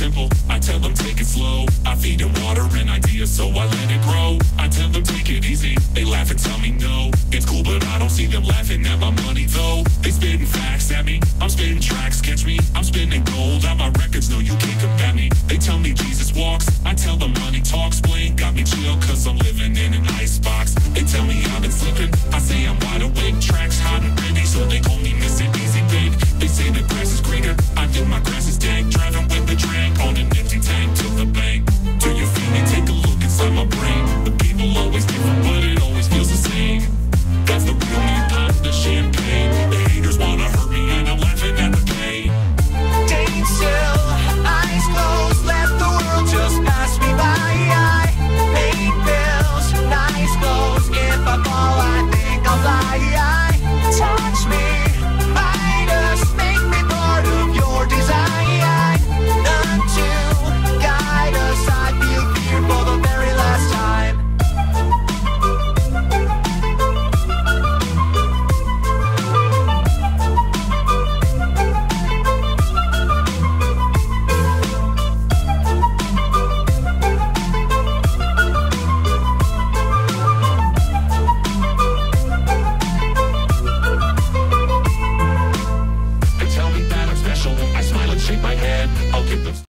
simple. I tell them take it slow. I feed them water and ideas, so I let it grow. I tell them take it easy. They laugh and tell me no. It's cool, but I don't see them laughing at my money though. They spitting facts at me. I'm spitting tracks, catch me. I'm spinning gold on my records. No, you can't combat me. They tell me Jesus walks. I tell them money talks. Blame got me chill, cause I'm living in an icebox. They tell me I've been slipping.